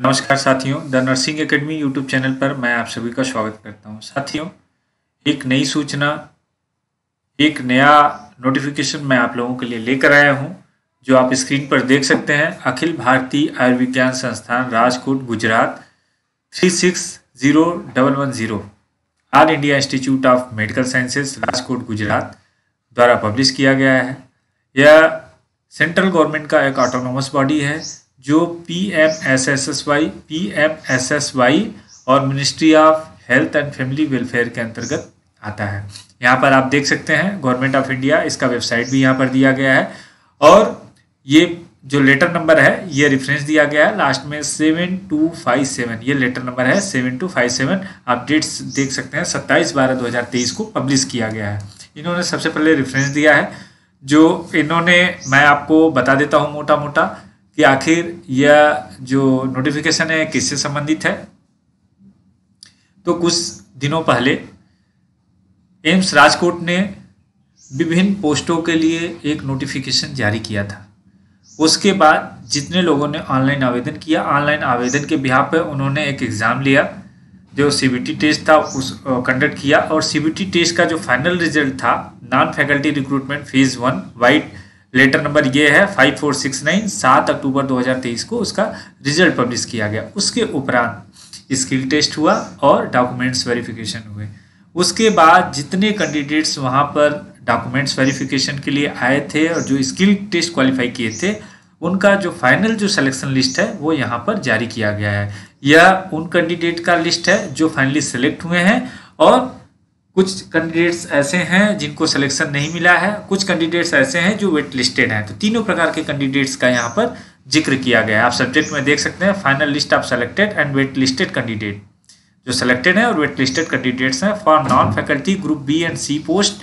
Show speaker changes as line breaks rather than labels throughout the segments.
नमस्कार साथियों, the nursing academy YouTube channel पर मैं आप सभी का स्वागत करता हूँ। साथियों, एक नई सूचना, एक नया नोटिफिकेशन मैं आप लोगों के लिए लेकर आया हूँ, जो आप स्क्रीन पर देख सकते हैं। Akhil Bharatiya Ayurvigyan Sansthan, Rajkot, Gujarat three six zero double one zero All India Institute of Medical Sciences Rajkot, Gujarat, द्वारा पब्लिश किया गया है। यह सेंट्रल गवर्नमेंट का एक ऑटोनोमस बॉडी है। जो P M S S S Y P M S S Y और Ministry of Health and Family Welfare के अंतर्गत आता है। यहाँ पर आप देख सकते हैं गवर्नमेंट ऑफ़ इंडिया इसका वेबसाइट भी यहाँ पर दिया गया है और ये जो लेटर नंबर है, ये रेफरेंस दिया गया है। लास्ट में सेवन टू फाइव सेवन ये लेटर नंबर है सेवन टू फाइव सेवन आप डेट्स देख सकते हैं, सत्ताईस बारह दो हज़ार तेईस को पब्लिश किया गया है। इन्होंने सबसे पहले रेफरेंस दिया है, जो इन्होंने, मैं आपको बता देता हूँ मोटा मोटा कि आखिर यह जो नोटिफिकेशन है, किससे संबंधित है? तो कुछ दिनों पहले, एम्स राजकोट ने विभिन्न पोस्टों के लिए एक नोटिफिकेशन जारी किया था। उसके बाद जितने लोगों ने ऑनलाइन आवेदन किया ऑनलाइन आवेदन के बिहार पर उन्होंने एक एग्ज़ाम लिया, जो सीबीटी टेस्ट था, उस कंडक्ट किया। और सीबीटी टेस्ट का जो फाइनल रिज़ल्ट था non faculty recruitment phase one white letter number ये है फाइव फोर सिक्स नाइन सात अक्टूबर 2023 को उसका रिज़ल्ट पब्लिश किया गया। उसके उपरांत स्किल टेस्ट हुआ और डॉक्यूमेंट्स वेरिफिकेशन हुए। उसके बाद जितने कैंडिडेट्स वहाँ पर डॉक्यूमेंट्स वेरिफिकेशन के लिए आए थे और जो स्किल टेस्ट क्वालिफाई किए थे, उनका जो फाइनल जो सिलेक्शन लिस्ट है, वो यहाँ पर जारी किया गया है। यह उन कैंडिडेट का लिस्ट है जो फाइनली सेलेक्ट हुए हैं और कुछ कैंडिडेट्स ऐसे हैं जिनको सिलेक्शन नहीं मिला है। कुछ कैंडिडेट्स ऐसे हैं जो वेट लिस्टेड हैं। तो तीनों प्रकार के कैंडिडेट्स का यहाँ पर ज़िक्र किया गया है। आप सब्जेक्ट में देख सकते हैं final list of selected and wait listed candidate जो सिलेक्टेड है और वेट लिस्टेड कैंडिडेट्स हैं for non faculty group B and C post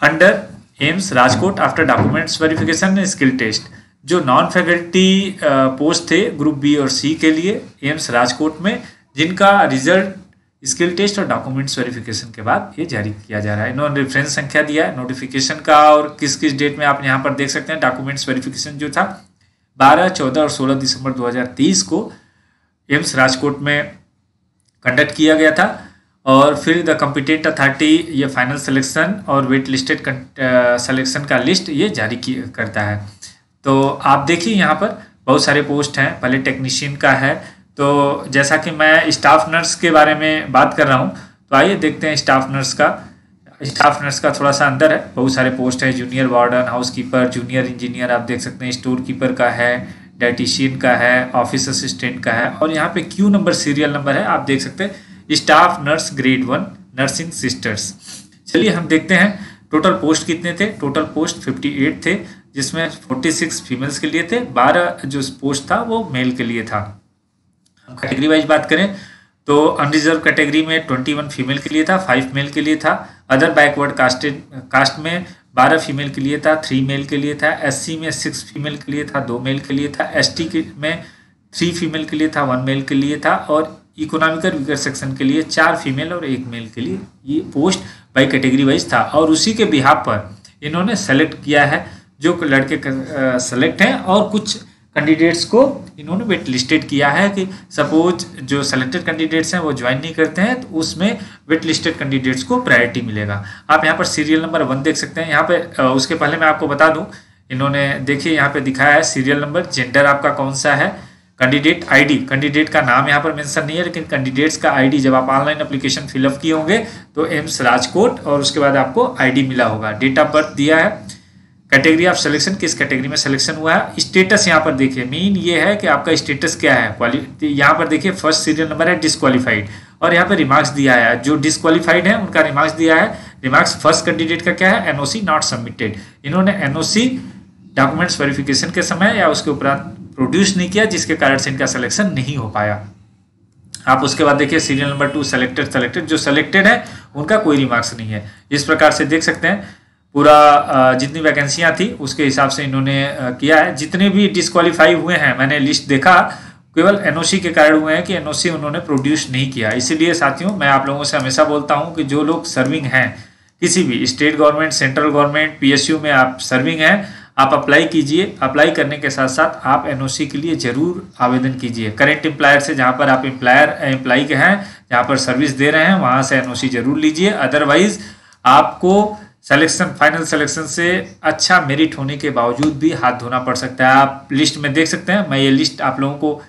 under AIIMS Rajkot after documents verification and skill test जो नॉन फैकल्टी पोस्ट थे group B और C के लिए AIIMS Rajkot में, जिनका रिज़ल्ट स्किल टेस्ट और डॉक्यूमेंट्स वेरिफिकेशन के बाद ये जारी किया जा रहा है। इन्होंने रेफरेंस संख्या दिया है नोटिफिकेशन का और किस किस डेट में आप यहाँ पर देख सकते हैं डॉक्यूमेंट्स वेरिफिकेशन जो था 12, 14 और 16 दिसंबर 2023 को एम्स राजकोट में कंडक्ट किया गया था और फिर द कम्पिटेंट अथॉरिटी ये फाइनल सिलेक्शन और वेट लिस्टेड सिलेक्शन का लिस्ट ये जारी करता है। तो आप देखिए यहाँ पर बहुत सारे पोस्ट हैं पहले टेक्नीशियन का है तो जैसा कि मैं स्टाफ नर्स के बारे में बात कर रहा हूँ तो आइए देखते हैं स्टाफ नर्स का। स्टाफ नर्स का थोड़ा सा अंदर है। बहुत सारे पोस्ट है। Junior warden house keeper junior engineer आप देख सकते हैं स्टोर कीपर का है डाइटिशियन का है ऑफ़िस असिस्टेंट का है। और यहाँ पे क्यू नंबर सीरियल नंबर है। आप देख सकते हैं staff nurse grade one nursing sisters चलिए हम देखते हैं टोटल पोस्ट कितने थे। टोटल पोस्ट 58 थे, जिसमें 46 फीमेल्स के लिए थे। 12 जो पोस्ट था, वो मेल के लिए था। कैटेगरी वाइज बात करें तो अनरिजर्व कैटेगरी में ट्वेंटी वन फीमेल के लिए था फाइव मेल के लिए था अदर बैकवर्ड कास्टेड कास्ट में बारह फीमेल के लिए था थ्री मेल के लिए था एससी में सिक्स फीमेल के लिए था दो मेल के लिए था एस एसटी में थ्री फीमेल के लिए था वन मेल के लिए था और इकोनॉमिकल वीकर सेक्शन के लिए चार फीमेल और एक मेल के लिए ये पोस्ट बाई कैटेगरी वाइज था और उसी के बिहार पर इन्होंने सेलेक्ट किया है जो लड़के सेलेक्ट हैं और कुछ कैंडिडेट्स को इन्होंने वेट लिस्टेड किया है कि सपोज़ जो सेलेक्टेड कैंडिडेट्स हैं वो ज्वाइन नहीं करते हैं तो उसमें वेट लिस्टेड कैंडिडेट्स को प्रायोरिटी मिलेगा। आप यहाँ पर सीरियल नंबर वन देख सकते हैं। यहाँ पे उसके पहले मैं आपको बता दूँ, इन्होंने देखिए, यहाँ पे दिखाया है सीरियल नंबर जेंडर आपका कौन सा है कैंडिडेट आईडी कैंडिडेट का नाम यहाँ पर मेंशन नहीं है, लेकिन कैंडिडेट्स का आईडी जब आप ऑनलाइन एप्लीकेशन फिलअप किए होंगे तो एम्स राजकोट और उसके बाद आपको आईडी मिला होगा। डेट ऑफ़ बर्थ दिया है। कैटेगरी ऑफ़ सिलेक्शन, किस कैटेगरी में सिलेक्शन हुआ है? स्टेटस यहाँ पर देखिए मेन ये है कि आपका स्टेटस क्या है? क्वालिटी यहाँ पर देखिए फ़र्स्ट सीरियल नंबर है डिसक्वालीफाइड और यहाँ पर रिमार्क्स दिया है। जो डिसक्वालीफाइड है, उनका रिमार्क्स दिया है। रिमार्क्स फ़र्स्ट कैंडिडेट का क्या है? एनओसी नॉट सबमिटेड इन्होंने एनओसी डॉक्यूमेंट्स वेरिफिकेशन के समय या उसके उपरांत प्रोड्यूस नहीं किया, जिसके कारण से इनका सिलेक्शन नहीं हो पाया। आप उसके बाद देखिए serial number two selected selected जो सेलेक्टेड है, उनका कोई रिमार्क्स नहीं है। इस प्रकार से देख सकते हैं। पूरा जितनी वैकेंसियाँ थी, उसके हिसाब से इन्होंने किया है। जितने भी डिस्कालीफाई हुए हैं, मैंने लिस्ट देखा, केवल एनओसी के कारण हुए हैं कि एनओसी उन्होंने प्रोड्यूस नहीं किया। इसीलिए साथियों, मैं आप लोगों से हमेशा बोलता हूँ कि जो लोग सर्विंग हैं, किसी भी state government central government PSU में आप सर्विंग हैं, आप अप्लाई कीजिए। अप्लाई करने के साथ साथ आप एनओसी के लिए ज़रूर आवेदन कीजिए। करेंट एम्प्लायर से जहाँ पर आप एम्प्लायर एम्प्लाई के हैं, जहाँ पर सर्विस दे रहे हैं, वहाँ से एनओसी ज़रूर लीजिए। अदरवाइज़ आपको सिलेक्शन फाइनल सिलेक्शन से अच्छा मेरिट होने के बावजूद भी हाथ धोना पड़ सकता है। आप लिस्ट में देख सकते हैं, मैं ये लिस्ट आप लोगों को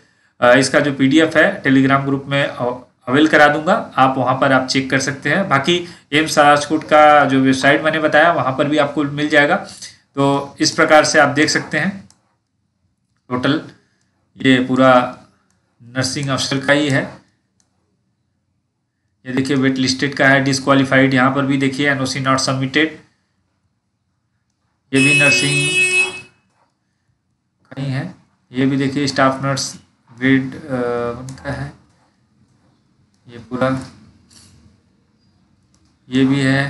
इसका जो पीडीएफ है टेलीग्राम ग्रुप में अवेल करा दूँगा। आप वहाँ पर आप चेक कर सकते हैं। बाकी एम्स राजकोट का जो वेबसाइट मैंने बताया, वहाँ पर भी आपको मिल जाएगा। तो इस प्रकार से आप देख सकते हैं। टोटल ये पूरा नर्सिंग अफसर का ही है। ये देखिए वेट लिस्टेड का है डिसक्वालीफाइड यहाँ पर भी देखिए एनओसी नॉट सबमिटेड ये भी नर्सिंग कहीं है, ये भी देखिए स्टाफ नर्स ग्रेड उनका है। ये पूरा, ये भी है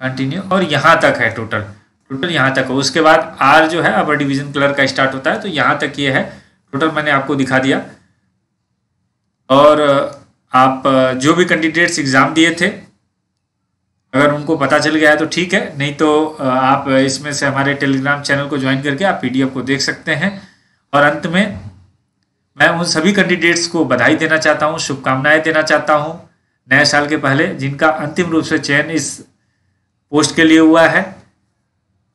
कंटिन्यू और यहाँ तक है टोटल टोटल यहाँ तक है। उसके बाद आर जो है अपर डिवीज़न कलर का स्टार्ट होता है तो यहाँ तक ये है। टोटल मैंने आपको दिखा दिया। और आप जो भी कैंडिडेट्स एग्ज़ाम दिए थे, अगर उनको पता चल गया है तो ठीक है, नहीं तो आप इसमें से हमारे टेलीग्राम चैनल को ज्वाइन करके आप पीडीएफ को देख सकते हैं। और अंत में, मैं उन सभी कैंडिडेट्स को बधाई देना चाहता हूँ, शुभकामनाएँ देना चाहता हूँ। नए साल के पहले जिनका अंतिम रूप से चयन इस पोस्ट के लिए हुआ है,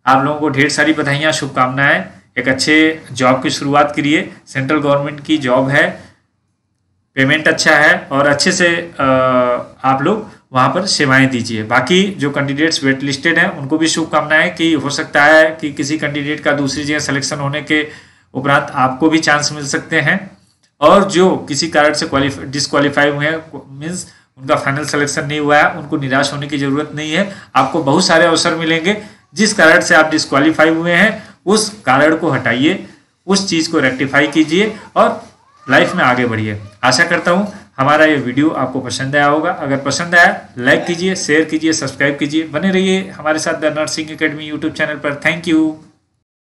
आप लोगों को ढेर सारी बधाइयाँ, शुभकामनाएँ। एक अच्छे जॉब की शुरुआत करिए सेंट्रल गवर्नमेंट की जॉब है। पेमेंट अच्छा है और अच्छे से आप लोग वहाँ पर सेवाएँ दीजिए। बाकी जो कैंडिडेट्स वेट लिस्टेड हैं, उनको भी शुभकामनाएँ कि हो सकता है कि किसी कैंडिडेट का दूसरी जगह सिलेक्शन होने के उपरांत आपको भी चांस मिल सकते हैं। और जो किसी कारण से क्वालिफाई डिसक्वालीफाई हुए हैं मीन्स उनका फाइनल सिलेक्शन नहीं हुआ है, उनको निराश होने की ज़रूरत नहीं है। आपको बहुत सारे अवसर मिलेंगे। जिस कारण से आप डिसक्वालीफाई हुए हैं, उस कारण को हटाइए, उस चीज़ को रेक्टिफाई कीजिए और लाइफ में आगे बढ़िए। आशा करता हूँ हमारा ये वीडियो आपको पसंद आया होगा। अगर पसंद आया लाइक कीजिए शेयर कीजिए सब्सक्राइब कीजिए। बने रहिए हमारे साथ the nursing academy YouTube channel पर। Thank you